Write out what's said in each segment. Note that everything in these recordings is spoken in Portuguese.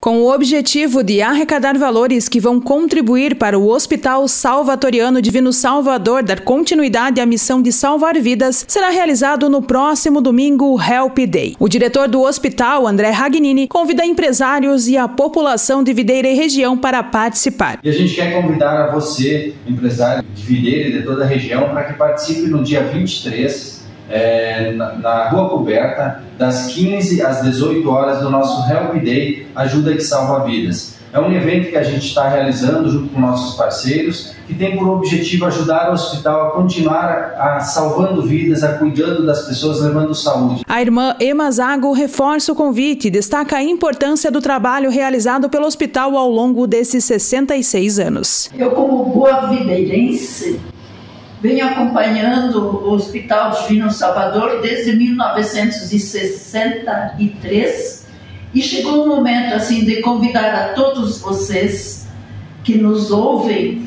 Com o objetivo de arrecadar valores que vão contribuir para o Hospital Salvatoriano Divino Salvador dar continuidade à missão de salvar vidas, será realizado no próximo domingo o Help Day. O diretor do hospital, André Ragnini, convida empresários e a população de Videira e região para participar. E a gente quer convidar a você, empresário de Videira e de toda a região, para que participe no dia 23 é, na, na, Rua Coberta, das 15 às 18 horas do nosso Help Day Ajuda que Salva Vidas. É um evento que a gente está realizando junto com nossos parceiros, que tem por objetivo ajudar o hospital a continuar a, a salvando vidas, a cuidando das pessoas, levando saúde. A irmã Ema Zago reforça o convite e destaca a importância do trabalho realizado pelo hospital ao longo desses 66 anos. Eu, como boa videirense, venho acompanhando o Hospital Divino Salvador desde 1963 e chegou o momento assim de convidar a todos vocês que nos ouvem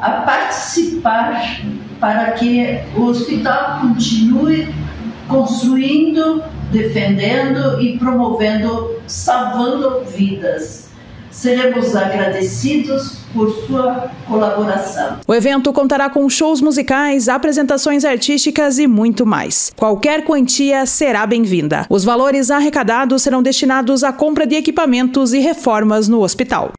a participar para que o hospital continue construindo, defendendo e promovendo, salvando vidas. Seremos agradecidos por sua colaboração. O evento contará com shows musicais, apresentações artísticas e muito mais. Qualquer quantia será bem-vinda. Os valores arrecadados serão destinados à compra de equipamentos e reformas no hospital.